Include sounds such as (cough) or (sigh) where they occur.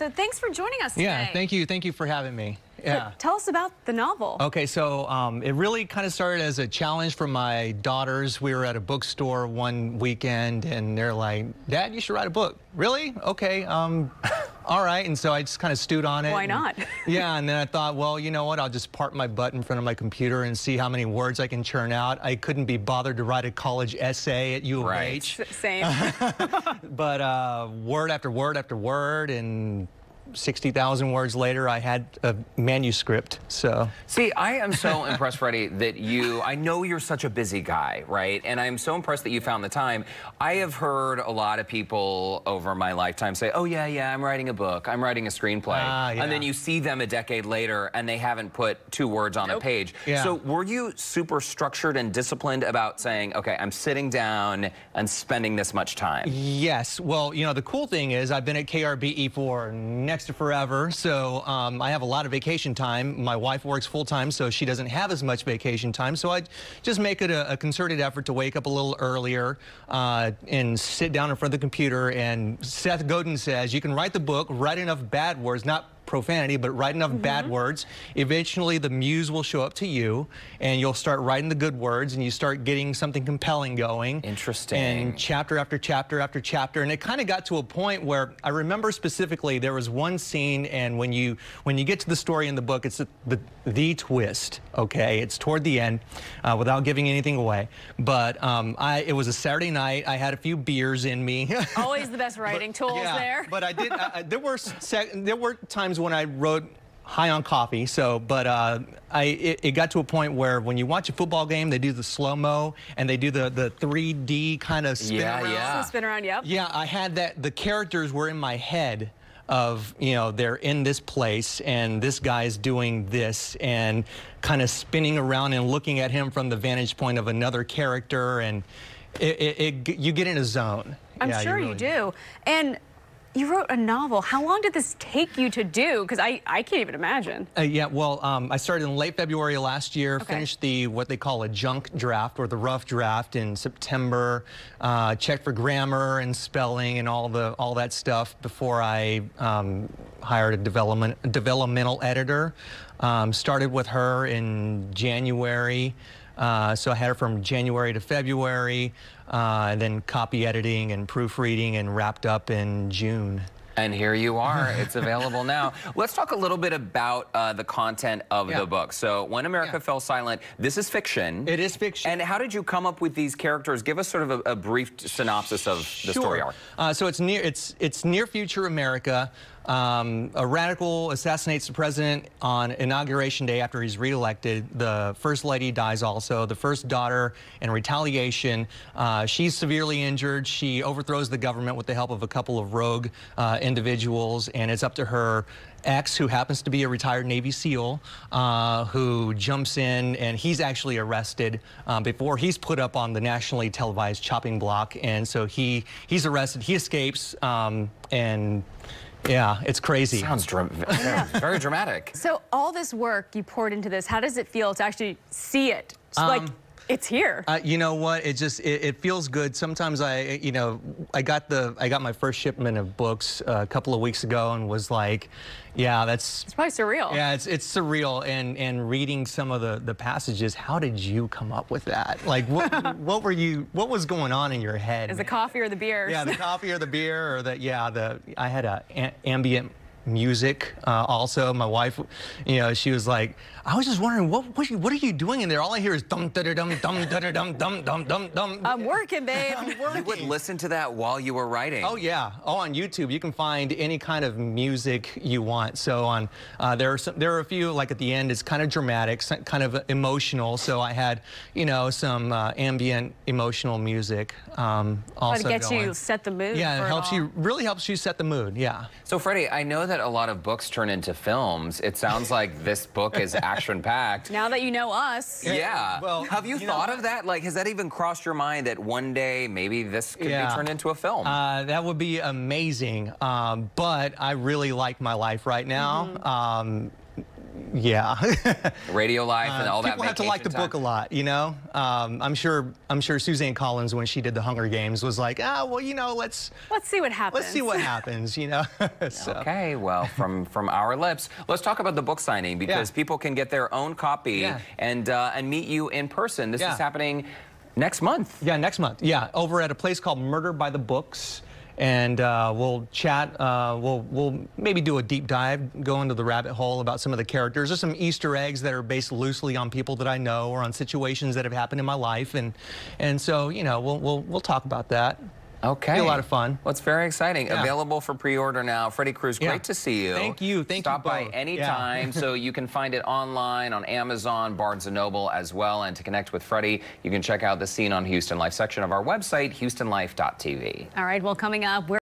So thanks for joining us today. Yeah, thank you. Thank you for having me. Yeah. Tell us about the novel. Okay, so um, it really kind of started as a challenge for my daughters. We were at a bookstore one weekend, and they're like, "Dad, you should write a book." Really? Okay. Um, all right. And so I just kind of stewed on it. Why and- not? (laughs) yeah, and then I thought, well, you know what? I'll just park my butt in front of my computer and see how many words I can churn out. I couldn't be bothered to write a college essay at U of Right. H, S- Same. (laughs) but uh, word after word after word, and 60,000 words later, I had a manuscript. So. See, I am so (laughs) impressed, Freddy, that you, I know you're such a busy guy, right? And I'm so impressed that you found the time. I have heard a lot of people over my lifetime say, oh, yeah, yeah, I'm writing a book, I'm writing a screenplay. Ah, yeah. And then you see them a decade later and they haven't put two words on a page. Yeah. So were you super structured and disciplined about saying, okay, I'm sitting down and spending this much time? Yes. Well, you know, the cool thing is I've been at KRBE for next to forever. So um, I have a lot of vacation time. My wife works full time, so she doesn't have as much vacation time. So I just make it a, a concerted effort to wake up a little earlier uh, and sit down in front of the computer. And Seth Godin says you can write the book, write enough bad words, not profanity, but write enough bad words. Eventually, the muse will show up to you, and you'll start writing the good words, and you start getting something compelling going. Interesting. And chapter after chapter after chapter, and it kind of got to a point where I remember specifically there was one scene, and when you when you get to the story in the book, it's the the, the twist. Okay, it's toward the end, uh, without giving anything away. But um, I it was a Saturday night. I had a few beers in me. Always the best (laughs) writing tools yeah, there. But I did. I, I- there were there were times when I wrote high on coffee. So, but uh, I it, it got to a point where when you watch a football game, they do the slow mo and they do the the 3D kind of spin Yeah, around. yeah. Spin around, yep. Yeah, I had that. The characters were in my head of, you know, they're in this place and this guy's doing this and kind of spinning around and looking at him from the vantage point of another character. And it, it, it you get in a zone. I'm Yeah, sure you, really do. And you wrote a novel. How long did this take you to do? Because I, I can't even imagine. Uh, yeah, well, um, I started in late February last year, Okay. finished the what they call a junk draft or the rough draft in September, uh, checked for grammar and spelling and all the all that stuff before I um, hired a development developmental editor. Um, started with her in January. Uh, so I had it from January to February, uh, and then copy editing and proofreading, and wrapped up in June. And here you are. (laughs) It's available now. Let's talk a little bit about uh, the content of Yeah. the book. So, When America Yeah. Fell Silent, this is fiction. It is fiction. And how did you come up with these characters? Give us sort of a, a brief synopsis of the story arc. Uh, so it's near it's it's near future America. Um, a radical assassinates the president on inauguration day after he's reelected. The first lady dies also. The first daughter, in retaliation, uh, she's severely injured. She overthrows the government with the help of a couple of rogue uh, individuals, and it's up to her ex, who happens to be a retired Navy SEAL, uh, who jumps in and he's actually arrested um, before he's put up on the nationally televised chopping block. And so he he's arrested. He escapes, um, and yeah, it's crazy. Sounds dra- (laughs) very dramatic. So all this work you poured into this, how does it feel to actually see it? It's like Um, it's here. Uh, you know what? It just it, it feels good. Sometimes I, you know, I got the I got my first shipment of books uh, a couple of weeks ago and was like, yeah, that's it's probably surreal. Yeah, it's it's surreal and and reading some of the the passages. How did you come up with that? Like what (laughs) what were you what was going on in your head? Is the coffee or the beer? yeah, the coffee or the beer or the yeah the I had a, a- ambient music uh, also. My wife, you know, she was like, I was just wondering what what, you, what are you doing in there? All I hear is dum da da dum dum da da dum dum dum dum dum. I'm working, babe. I'm working. You would listen to that while you were writing. Oh yeah. Oh, on YouTube you can find any kind of music you want. So on uh, there are some, there are a few like at the end it's kind of dramatic, some- kind of emotional. So I had you know some uh, ambient emotional music. Um, Try also to get going. you set the mood. Yeah, for it helps all. you really helps you set the mood. Yeah. So, Freddy, I know that a lot of books turn into films. It sounds like this book is (laughs) action packed. Now that you know us, Yeah. Well, have you, you know- thought of that? Like, has that even crossed your mind that one day maybe this could Yeah. be turned into a film? Uh, that would be amazing. Um, but I really like my life right now. Mm-hmm. Um, yeah. Radio Life and all that. Uh, People have to like the vacation book a lot, you know. Um, I'm sure. I'm sure Suzanne Collins, when she did the Hunger Games, was like, ah, well, you know, let's Let's see what happens. let's see what happens, (laughs) you know. (laughs) so, Okay, well, from from our lips, let's talk about the book signing because Yeah. people can get their own copy Yeah. and uh, and meet you in person. This Yeah. is happening next month. Yeah, next month. Yeah, over at a place called Murder by the Books. And uh, we'll chat. Uh, we'll we'll maybe do a deep dive, go into the rabbit hole about some of the characters. There's some Easter eggs that are based loosely on people that I know or on situations that have happened in my life, and and so you know we'll we'll we'll talk about that. Okay. Be a lot of fun. Well, it's very exciting. Yeah. Available for pre-order now. Freddy Cruz, Yeah. great to see you. Thank you. Thank you Stop by both. anytime. so you can find it online on Amazon, Barnes & Noble as well. And to connect with Freddy, you can check out the Scene on Houston Life section of our website, houstonlife.tv. All right, well, coming up, we're